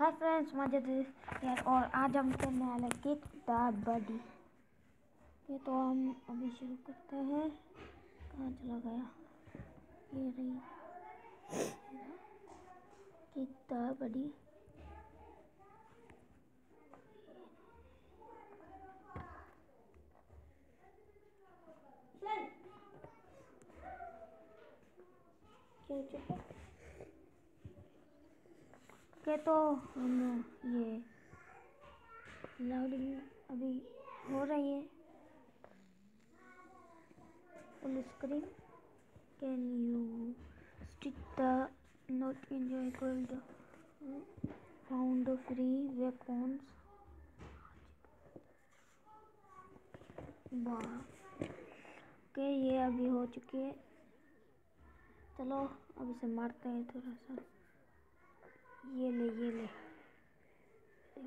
Hi friends मज़े यार और आज हम करने वाले किक द बडी ये तो हम अभी शुरू करते हैं। कहाँ चला गया? ये रही। किक द बडी क्यों चुप के तो हम ये लाउडिंग अभी हो रही है। Full screen can you stick the not enjoy gold found free weapons वाह। के ये अभी हो चुकी है। चलो, अब इसे मारते हैं थोड़ा सा। ये ले ये ले।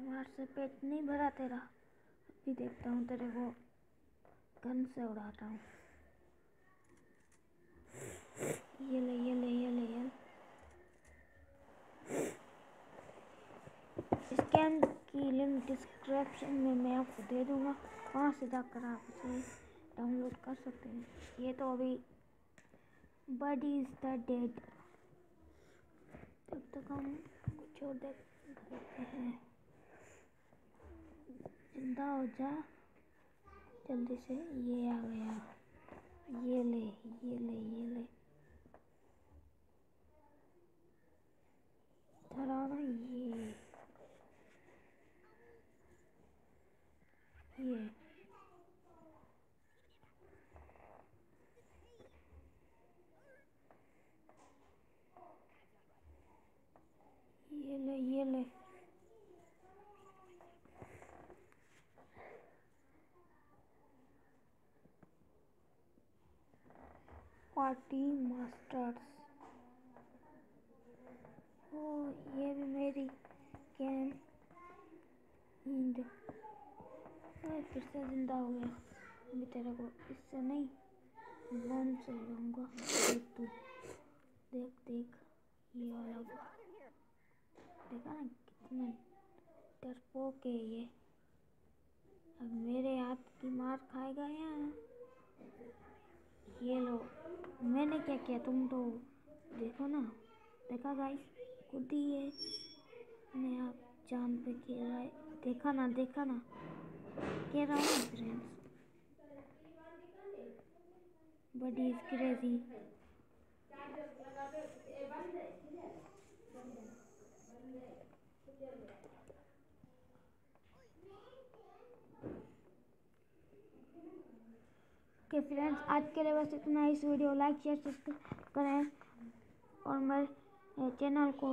मार से पेट नहीं भरा तेरा। अभी देखता हूँ तेरे को गन से उड़ाता हूँ। ये ले ये ले ये ले, ये स्कैन की लिंक डिस्क्रिप्शन में मैं आपको दे दूँगा। वहाँ से जाकर आप इसे डाउनलोड कर सकते हैं। ये तो अभी बडी इज़ द डेड। तक हम कुछ और देखते हैं। ज़िंदा हो जा। जल्दी से ये आ गया। ये ले ये ले ये ले। ये। ये। ये ले ये ले। पार्टी मास्टर्स ओ ये भी मेरी कैन हिंद फिर से ज़िंदा हो गया। अभी तेरे को इससे नहीं बम से लूँगा। तू देख देख, ये वाला देखा ना? कितने डरपोक है ये। अब मेरे हाथ की मार खाएगा या? ये लो। मैंने क्या किया? तुम तो देखो ना। देखा गाइस खुद ही अपने आप जान पे खेल है। देखा ना देखा ना। कह रहा हूँ फ्रेंड्स बड़ी इज़ क्रेजी ओके फ्रेंड्स आज के लिए बस इतना इस वीडियो लाइक शेयर सब्सक्राइब करें और मेरे चैनल को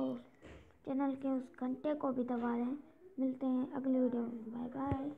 चैनल के उस घंटे को भी दबा दें। मिलते हैं अगले वीडियो में। Bye bye